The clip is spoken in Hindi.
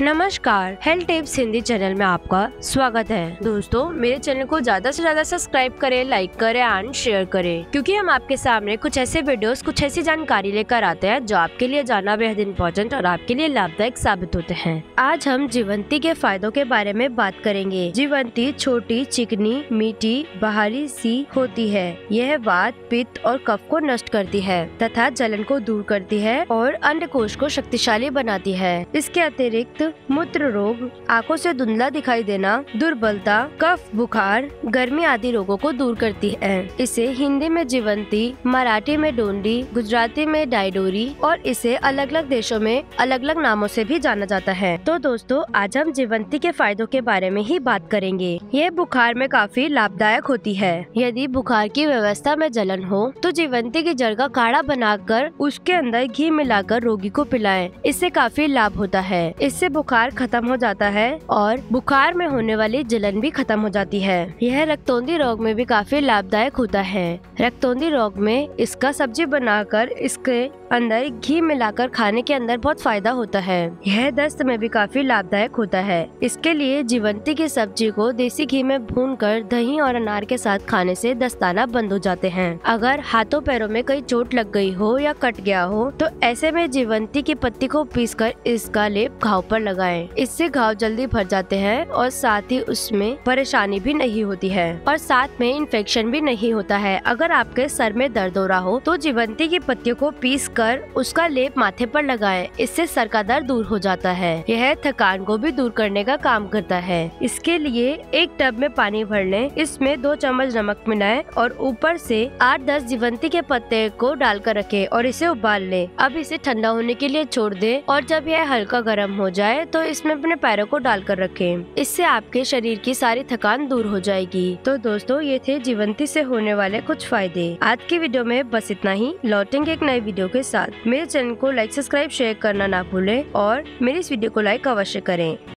नमस्कार हेल्थ टिप्स हिंदी चैनल में आपका स्वागत है। दोस्तों, मेरे चैनल को ज़्यादा से ज़्यादा सब्सक्राइब करें लाइक करें एंड शेयर करें। क्योंकि हम आपके सामने कुछ ऐसे वीडियोस कुछ ऐसी जानकारी लेकर आते हैं, जो आपके लिए जाना बेहद इम्पोर्टेंट और आपके लिए लाभदायक साबित होते हैं। आज हम जीवंती के फायदों के बारे में बात करेंगे। जीवंती छोटी, चिकनी, मीठी, बाहरी सी होती है। यह वात पित्त और कफ को नष्ट करती है, तथा जलन को दूर करती है और अंडकोश को शक्तिशाली बनाती है। इसके अतिरिक्त मूत्र रोग, आँखों से धुंधला दिखाई देना, दुर्बलता, कफ, बुखार, गर्मी आदि रोगों को दूर करती है। इसे हिंदी में जीवंती, मराठी में डोंडी, गुजराती में डायडोरी और इसे अलग अलग देशों में अलग अलग नामों से भी जाना जाता है। तो दोस्तों, आज हम जीवंती के फायदों के बारे में ही बात करेंगे। ये बुखार में काफ़ी लाभदायक होती है। यदि बुखार की व्यवस्था में जलन हो तो जीवंती की जड़ का काढ़ा बनाकर उसके अंदर घी मिलाकर रोगी को पिलाएँ। इससे काफ़ी लाभ होता है। इससे बुखार खत्म हो जाता है और बुखार में होने वाली जलन भी खत्म हो जाती है। यह रक्तौंदी रोग में भी काफ़ी लाभदायक होता है। रक्तौंदी रोग में इसका सब्ज़ी बनाकर इसके अंदर घी मिलाकर खाने के अंदर बहुत फ़ायदा होता है। यह दस्त में भी काफ़ी लाभदायक होता है। इसके लिए जीवंती की सब्ज़ी को देसी घी में भून कर दही और अनार के साथ खाने से दस्ताना बंद हो जाते हैं। अगर हाथों पैरों में कई चोट लग गई हो या कट गया हो तो ऐसे में जीवंती की पत्ती को पीसकर इसका लेप घाव पर लगाएँ। इससे घाव जल्दी भर जाते हैं और साथ ही उसमें परेशानी भी नहीं होती है और साथ में इन्फेक्शन भी नहीं होता है। अगर आपके सर में दर्द हो रहा हो तो जीवंती की पत्तियों को पीस कर उसका लेप माथे पर लगाएँ। इससे सर का दर्द दूर हो जाता है। यह थकान को भी दूर करने का काम करता है। इसके लिए एक टब में पानी भर लें, इसमें दो चम्मच नमक मिलाएँ और ऊपर से आठ दस जीवंती के पत्ते को डालकर रखें और इसे उबाल लें। अब इसे ठंडा होने के लिए छोड़ दें और जब यह हल्का गर्म हो जाए तो इसमें अपने पैरों को डालकर रखें। इससे आपके शरीर की सारी थकान दूर हो जाएगी। तो दोस्तों, ये थे जीवंती से होने वाले कुछ फ़ायदे। आज की वीडियो में बस इतना ही। लौटेंगे एक नई वीडियो के साथ मेरे चैनल को लाइक, सब्सक्राइब, शेयर करना ना भूलें और मेरी इस वीडियो को लाइक अवश्य करें।